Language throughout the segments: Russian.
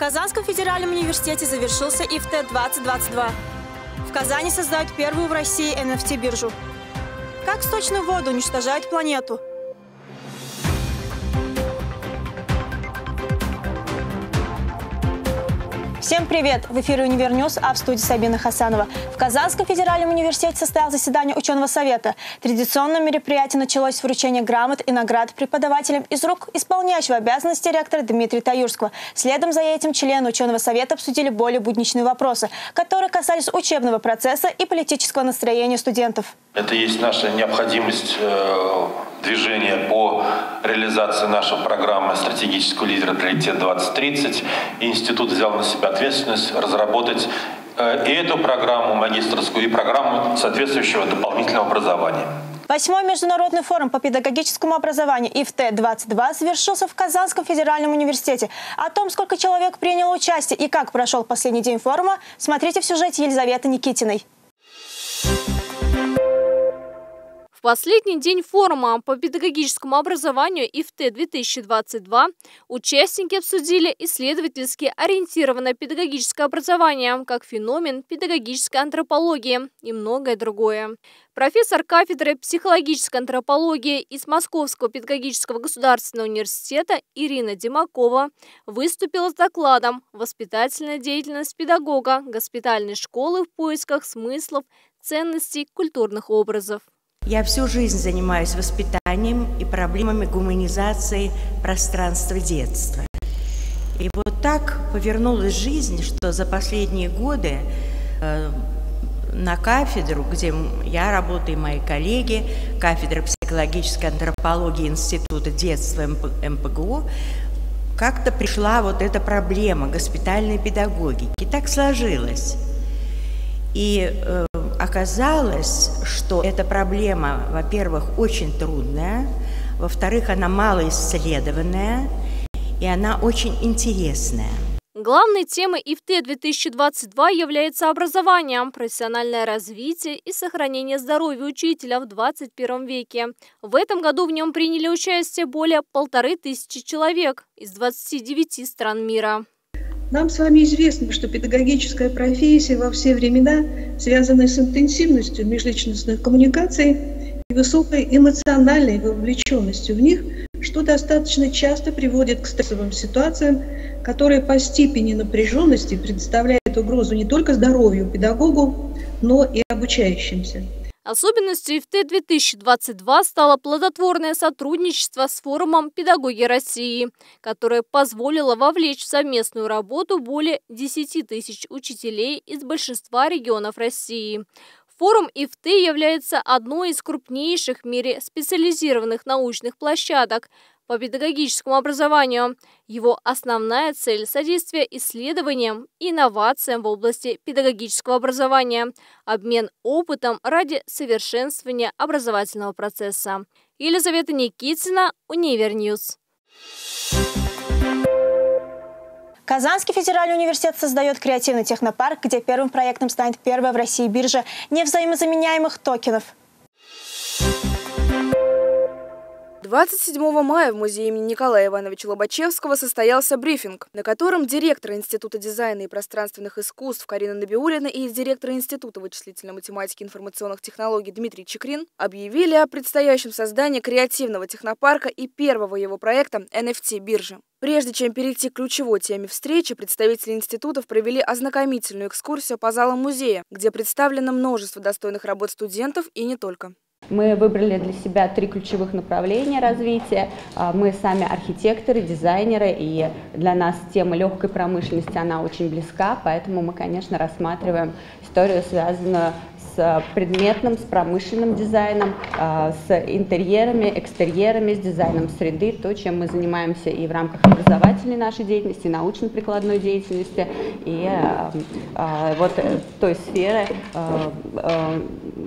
Казанском федеральном университете завершился ИФТ-2022. В Казани создают первую в России NFT-биржу. Как сточную воду уничтожает планету – Всем привет! В эфире «Универ а в студии Сабина Хасанова. В Казанском федеральном университете состоялось заседание ученого совета. Традиционное мероприятие началось с вручения грамот и наград преподавателям из рук исполняющего обязанности ректора Дмитрия Таюрского. Следом за этим члены ученого совета обсудили более будничные вопросы, которые касались учебного процесса и политического настроения студентов. Это есть наша необходимость э, движения по реализации нашей программы стратегического лидера «Приоритет 2030». Институт взял на себя ответственность разработать э, и эту программу магистрскую, и программу соответствующего дополнительного образования. Восьмой международный форум по педагогическому образованию ИФТ-22 завершился в Казанском федеральном университете. О том, сколько человек приняло участие и как прошел последний день форума, смотрите в сюжете Елизаветы Никитиной. В последний день форума по педагогическому образованию ИФТ-2022 участники обсудили исследовательски ориентированное педагогическое образование как феномен педагогической антропологии и многое другое. Профессор кафедры психологической антропологии из Московского педагогического государственного университета Ирина Димакова выступила с докладом «Воспитательная деятельность педагога. Госпитальной школы в поисках смыслов, ценностей, культурных образов». Я всю жизнь занимаюсь воспитанием и проблемами гуманизации пространства детства. И вот так повернулась жизнь, что за последние годы э, на кафедру, где я работаю, и мои коллеги, кафедра психологической антропологии Института детства МПГУ, как-то пришла вот эта проблема госпитальной педагогики. Так сложилось. И э, оказалось, что эта проблема, во-первых, очень трудная, во-вторых, она мало исследованная, и она очень интересная. Главной темой ИФТ-2022 является образование, профессиональное развитие и сохранение здоровья учителя в 21 веке. В этом году в нем приняли участие более полторы тысячи человек из 29 стран мира. Нам с вами известно, что педагогическая профессия во все времена связана с интенсивностью межличностных коммуникаций и высокой эмоциональной вовлеченностью в них, что достаточно часто приводит к стрессовым ситуациям, которые по степени напряженности представляют угрозу не только здоровью педагогу, но и обучающимся. Особенностью ИФТ-2022 стало плодотворное сотрудничество с форумом «Педагоги России», которое позволило вовлечь в совместную работу более 10 тысяч учителей из большинства регионов России. Форум ИФТ является одной из крупнейших в мире специализированных научных площадок, по педагогическому образованию. Его основная цель – содействие исследованиям и инновациям в области педагогического образования, обмен опытом ради совершенствования образовательного процесса. Елизавета Никитина, Univer News. Казанский федеральный университет создает креативный технопарк, где первым проектом станет первая в России биржа невзаимозаменяемых токенов – 27 мая в музее имени Николая Ивановича Лобачевского состоялся брифинг, на котором директор Института дизайна и пространственных искусств Карина Набиуллина и директор Института вычислительной математики и информационных технологий Дмитрий Чикрин объявили о предстоящем создании креативного технопарка и первого его проекта NFT-биржи. Прежде чем перейти к ключевой теме встречи, представители институтов провели ознакомительную экскурсию по залам музея, где представлено множество достойных работ студентов и не только. Мы выбрали для себя три ключевых направления развития. А, мы сами архитекторы, дизайнеры, и для нас тема легкой промышленности, она очень близка, поэтому мы, конечно, рассматриваем историю, связанную с предметным, с промышленным дизайном, а, с интерьерами, экстерьерами, с дизайном среды, то, чем мы занимаемся и в рамках образовательной нашей деятельности, научно-прикладной деятельности, и а, вот той сферы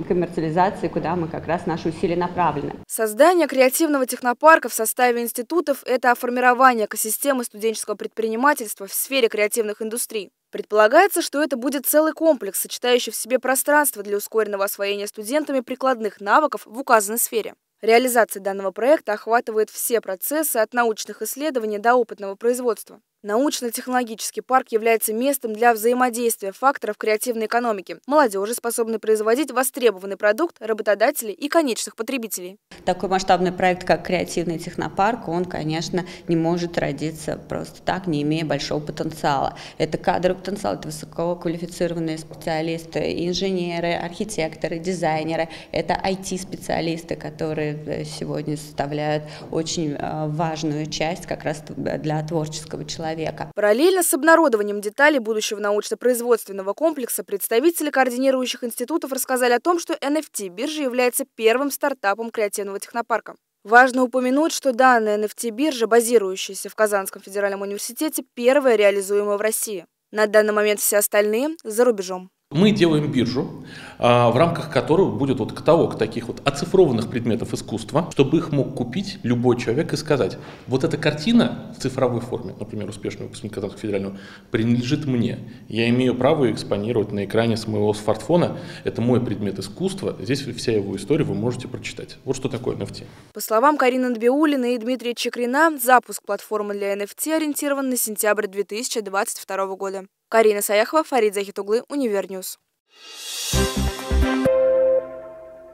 коммерциализации, куда мы как раз наши усилия направлены. Создание креативного технопарка в составе институтов – это формирование экосистемы студенческого предпринимательства в сфере креативных индустрий. Предполагается, что это будет целый комплекс, сочетающий в себе пространство для ускоренного освоения студентами прикладных навыков в указанной сфере. Реализация данного проекта охватывает все процессы от научных исследований до опытного производства. Научно-технологический парк является местом для взаимодействия факторов креативной экономики. Молодежи способны производить востребованный продукт, работодателей и конечных потребителей. Такой масштабный проект, как креативный технопарк, он, конечно, не может родиться просто так, не имея большого потенциала. Это кадровый потенциал, это высококвалифицированные специалисты, инженеры, архитекторы, дизайнеры, это IT-специалисты, которые э, сегодня составляют очень э, важную часть как раз для творческого человека человека. Параллельно с обнародованием деталей будущего научно-производственного комплекса представители координирующих институтов рассказали о том, что NFT-биржа является первым стартапом креативного технопарка. Важно упомянуть, что данная NFT-биржа, базирующаяся в Казанском федеральном университете, первая реализуемая в России. На данный момент все остальные за рубежом. Мы делаем биржу, а, в рамках которой будет вот каталог таких вот оцифрованных предметов искусства, чтобы их мог купить любой человек и сказать, вот эта картина в цифровой форме, например, успешный выпускник Казанского федерального, принадлежит мне. Я имею право экспонировать на экране с моего смартфона. Это мой предмет искусства. Здесь вся его история вы можете прочитать. Вот что такое NFT. По словам Карины Набиуллиной и Дмитрия Чикрина, запуск платформы для NFT ориентирован на сентябрь 2022 года. Карина Саяхова, Фарид Захитуглы, Univer News.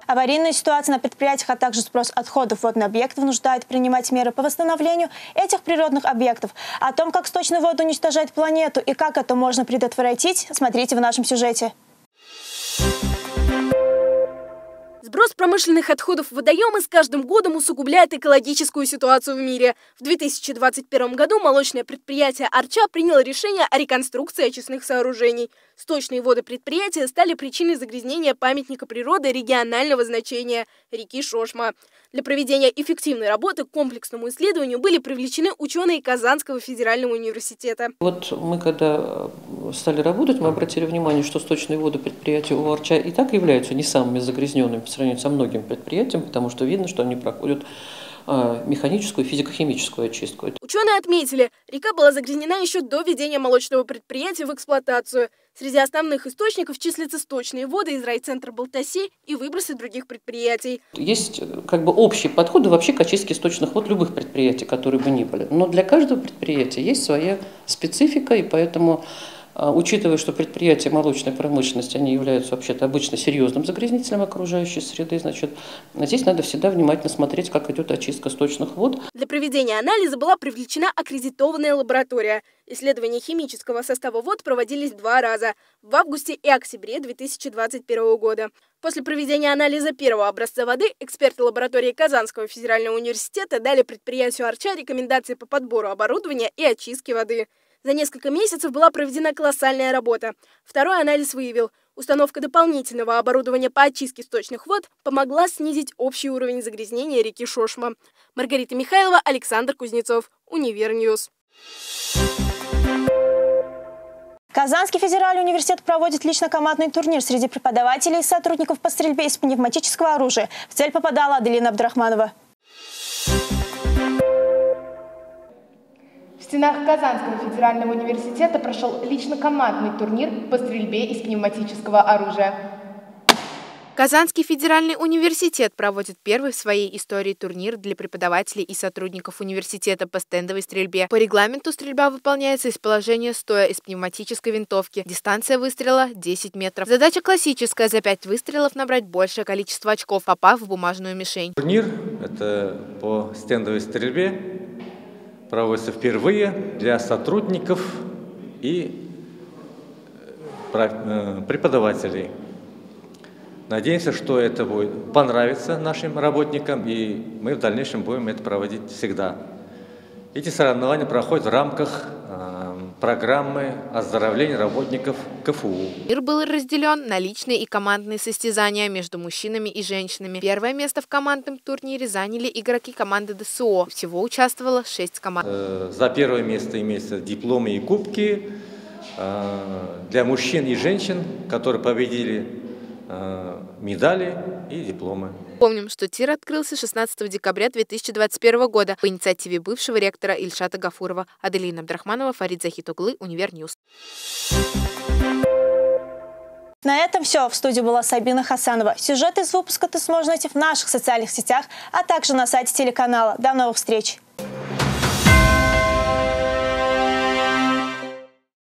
Аварийная ситуация на предприятиях, а также сброс отходов водных объектов вынуждает принимать меры по восстановлению этих природных объектов. О том, как сточная вода уничтожает планету и как это можно предотвратить, смотрите в нашем сюжете. Сброс промышленных отходов в водоемы с каждым годом усугубляет экологическую ситуацию в мире. В 2021 году молочное предприятие «Арча» приняло решение о реконструкции очистных сооружений. Сточные воды предприятия стали причиной загрязнения памятника природы регионального значения – реки Шошма. Для проведения эффективной работы к комплексному исследованию были привлечены ученые Казанского федерального университета. Вот мы когда стали работать, мы обратили внимание, что сточные воды предприятия у Арча и так являются не самыми загрязненными сравнению со многими предприятиями, потому что видно, что они проходят а, механическую и физико-химическую очистку. Ученые отметили, река была загрязнена еще до введения молочного предприятия в эксплуатацию. Среди основных источников числятся сточные воды из райцентра Балтаси и выбросы других предприятий. Есть как бы общие подходы вообще к очистке сточных вод любых предприятий, которые бы ни были. Но для каждого предприятия есть своя специфика, и поэтому учитывая, что предприятия молочной промышленности, они являются вообще-то обычно серьезным загрязнителем окружающей среды, значит, здесь надо всегда внимательно смотреть, как идет очистка сточных вод. Для проведения анализа была привлечена аккредитованная лаборатория. Исследования химического состава вод проводились два раза – в августе и октябре 2021 года. После проведения анализа первого образца воды эксперты лаборатории Казанского федерального университета дали предприятию Арча рекомендации по подбору оборудования и очистке воды. За несколько месяцев была проведена колоссальная работа. Второй анализ выявил, установка дополнительного оборудования по очистке сточных вод помогла снизить общий уровень загрязнения реки Шошма. Маргарита Михайлова, Александр Кузнецов, Univer News. Казанский федеральный университет проводит лично-командный турнир среди преподавателей и сотрудников по стрельбе из пневматического оружия. В цель попадала Аделина Абдрахманова. В стенах Казанского федерального университета прошел лично-командный турнир по стрельбе из пневматического оружия. Казанский федеральный университет проводит первый в своей истории турнир для преподавателей и сотрудников университета по стендовой стрельбе. По регламенту стрельба выполняется из положения стоя из пневматической винтовки. Дистанция выстрела 10 метров. Задача классическая – за 5 выстрелов набрать большее количество очков, попав в бумажную мишень. Турнир – это по стендовой стрельбе проводится впервые для сотрудников и э, э, преподавателей. Надеемся, что это будет понравиться нашим работникам, и мы в дальнейшем будем это проводить всегда. Эти соревнования проходят в рамках программы оздоровления работников КФУ. Мир был разделен на личные и командные состязания между мужчинами и женщинами. Первое место в командном турнире заняли игроки команды ДСО. Всего участвовало шесть команд. Э, за первое место имеются дипломы и кубки э, для мужчин и женщин, которые победили медали и дипломы. Помним, что тир открылся 16 декабря 2021 года по инициативе бывшего ректора Ильшата Гафурова. Аделина Абдрахманова, Фарид Захитуглы, Univer News. На этом все. В студии была Сабина Хасанова. Сюжет из выпуска ты сможешь найти в наших социальных сетях, а также на сайте телеканала. До новых встреч!